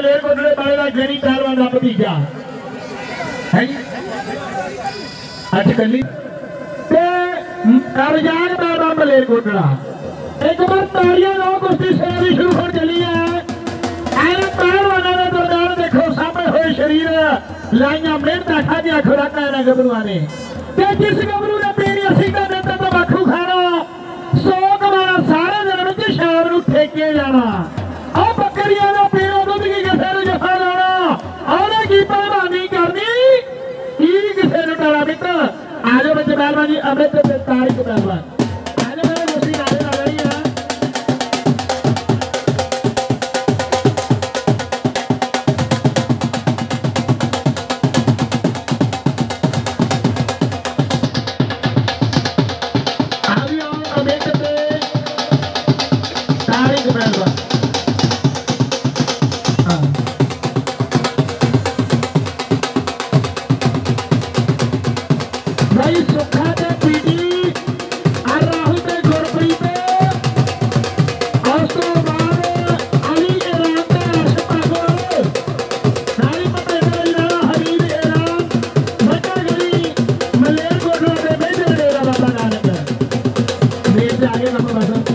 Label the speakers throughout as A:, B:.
A: ਮਲੇਰ ਵਾਲੇ ਦਾ ਗੇਰੀ ਪਹਿਲਵਾਨ ਦਾ ਭਤੀਜਾ ਹੈ ਜੀ? ਅੱਜ ਕੱਲੀ ਤੇ ਕਰਜਾਨ ਬਾਬਾ ਮਲੇਰ ਇੱਕ ਵਾਰ ਤਾੜੀਆਂ ਲਾਓ, ਕੁਸ਼ਤੀ ਸੇਵਾ ਸ਼ੁਰੂ ਹੋਣ ਚੱਲੀ ਹੈ ਐਨ ਪਹਿਲਵਾਨਾਂ ਦਾ ਦਰਬਾਰ ਦੇਖੋ, ਸਾਹਮਣੇ ਹੋਏ ਸਰੀਰ। ਲਾਈਆਂ ਮਿਹਨਤਾਂ ਖਾਧੀਆਂ ਖੁਰਾਕਾਂ ਇਹਨਾਂ ਗੱਭਰੂਆਂ ਨੇ ਤੇ ਜਿਸ ਗੱਭਰੂ ਨੇ ਪੀਣੀ ਅਸੀਂ ਤਾਂ ਦਿੱਤਾ ਤਾਂ ਵੱਖੂ ਖਾਣਾ। ਸੋ ਕਮਾਣਾ ਸਾਰੇ ਦਿਨ ਵਿੱਚ ਸ਼ਾਮ ਨੂੰ ਠੇਕੇ ਜਾਣਾ। ਆ ਬੱਕਰੀਆਂ ਦਾ ਪੀਣੋ ਆਜੋ ਵਿੱਚ ਤੇ ਤਾਰੀਖ ਪਹਿਲਵਾਨ ありがとうございます。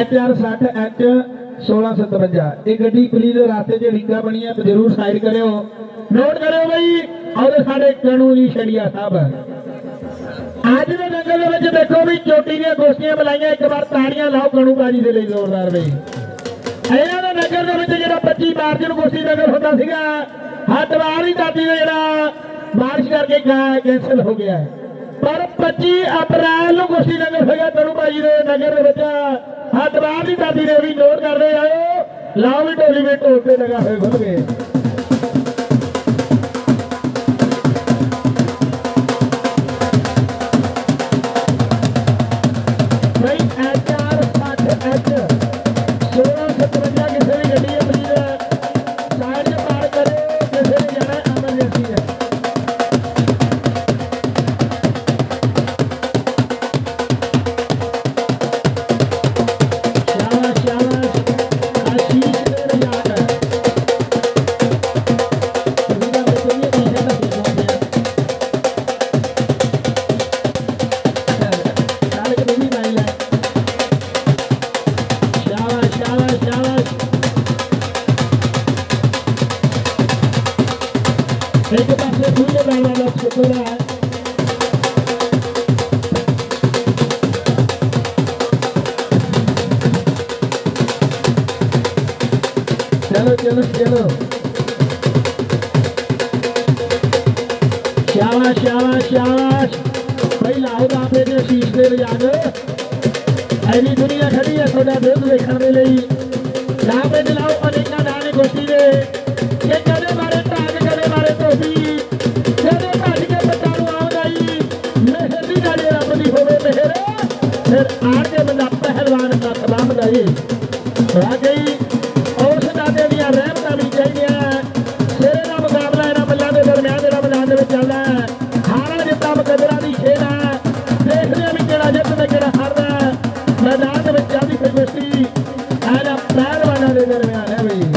A: IPR60 H 1657 ਇਹ ਚੋਟੀ ਦੀਆਂ ਗੋਸ਼ਟੀਆਂ ਬੁਲਾਈਆਂ, ਇੱਕ ਵਾਰ ਤਾੜੀਆਂ ਲਾਓ ਕਣੂ ਬਾਜੀ ਦੇ ਲਈ ਜ਼ੋਰਦਾਰ ਬਈ। ਇਹਨਾਂ ਦੇ ਨਗਰ ਦੇ ਵਿੱਚ ਜਿਹੜਾ 25 ਮਾਰਚ ਨੂੰ ਗੋਸ਼ਟੀ ਨਗਰ ਹੁੰਦਾ ਸੀਗਾ ਹੱਥ ਹੀ ਦਾਦੀ ਦਾ ਜਿਹੜਾ ਮਾਰਚ ਕਰਕੇ ਕੈਂਸਲ ਹੋ ਗਿਆ। ਹੈ ਪਰ 25 ਅਪ੍ਰੈਲ ਨੂੰ ਗੋਸ਼ਟੀ ਨਗਰ ਹੋਇਆ ਕਣੂ ਭਾਈ ਦੇ ਨਗਰ ਦੇ ਵਿੱਚ ਬਾਹਰ ਦੀ ਦਾਦੀ ਨੇ ਵੀ ਨੋਟ ਕਰਦੇ ਆਇਓ। ਲਾਓ ਵੀ ਢੋਲੀ ਵੀ ਢੋਲ ਤੇ ਲਗਾ ਹੋਏ ਖੁੱਲ ਗਏ। شكرا चलो चलो चलो शाबाश शाबाश शाबाश भाई लाओ तो आपने जो शीश दे बजा दो ऐसी दुनिया खड़ी है थोड़ा दूध देखने के लिए यहाँ पे दिलाओ और इतना डाले गोटी ਆ ਗਈ ਉਸ ਦਾਦੇ ਦੀਆਂ ਰਹਿਮਤਾਂ ਵੀ ਚਾਹੀਦੀਆਂ ਸ਼ੇਰੇ ਦਾ ਮੁਕਾਬਲਾ ਇਹਨਾਂ ਬੱਲਾਂ ਦੇ ਦਰਮਿਆਨ ਜਿਹੜਾ ਮੈਦਾਨ ਦੇ ਵਿੱਚ ਚੱਲਦਾ ਹੈ। ਹਾਰਾ ਜਿੱਤਾ ਮੁਕਦਰਾਂ ਦੀ ਖੇਡ ਹੈ। ਦੇਖਦੇ ਆ ਵੀ ਕਿਹੜਾ ਜਿੱਤਦਾ ਕਿਹੜਾ ਹਾਰਦਾ ਮੈਦਾਨ ਦੇ ਵਿੱਚ ਚੱਲਦੀ ਫਿਰਮਸਤੀ ਇਹਦਾ ਪਹਿਲਵਾਨਾਂ ਦੇ ਦਰਮਿਆਨ ਹੈ ਬਈ।